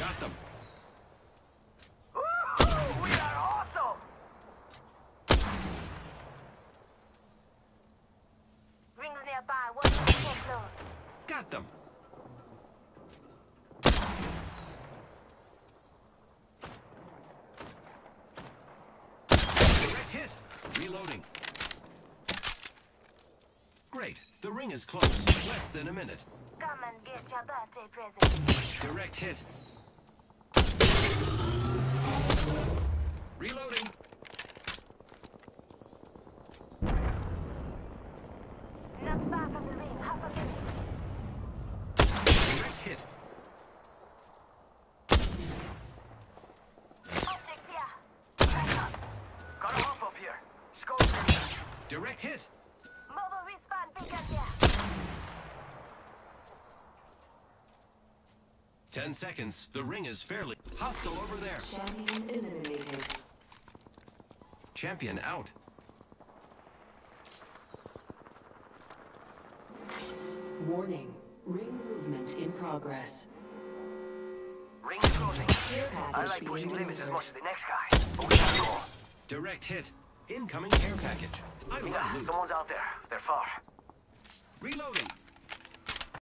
Got them. Woohoo! We are awesome! Rings nearby. Watch them stay close. Got them. Direct hit. Reloading. Great. The ring is close. Less than a minute. Come and get your birthday present. Direct hit. Direct hit. Mobile respawn beacon here. Ten seconds. The ring is fairly hostile over there. Champion eliminated. Champion out. Warning. Ring movement in progress. Ring closing. Care I package like being pushing limits as delivered. much as the next guy. Oh, but we. Direct hit. Incoming care package. I Yeah, love loot. someone's out there. They're far. Reloading.